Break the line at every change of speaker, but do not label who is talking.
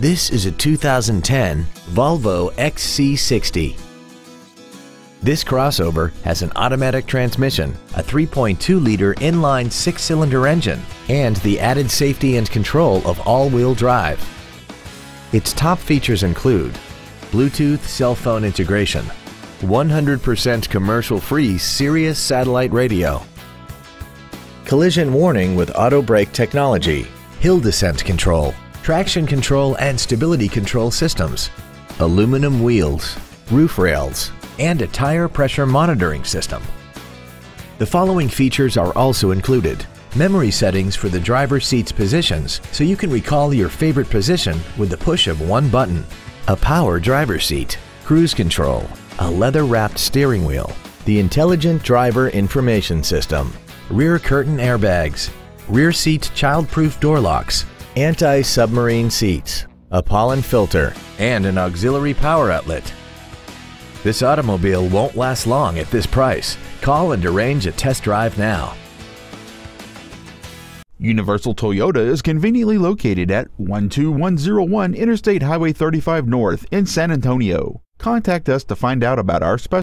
This is a 2010 Volvo XC60. This crossover has an automatic transmission, a 3.2-liter inline six-cylinder engine, and the added safety and control of all-wheel drive. Its top features include Bluetooth cell phone integration, 100% commercial-free Sirius satellite radio, collision warning with auto brake technology, hill descent control, traction control and stability control systems, aluminum wheels, roof rails, and a tire pressure monitoring system. The following features are also included. Memory settings for the driver's seat's positions so you can recall your favorite position with the push of one button. A power driver's seat, cruise control, a leather-wrapped steering wheel, the Intelligent Driver Information System, rear curtain airbags, rear seat child-proof door locks, anti-submarine seats, a pollen filter, and an auxiliary power outlet. This automobile won't last long at this price. Call and arrange a test drive now.
Universal Toyota is conveniently located at 12101 Interstate Highway 35 North in San Antonio. Contact us to find out about our special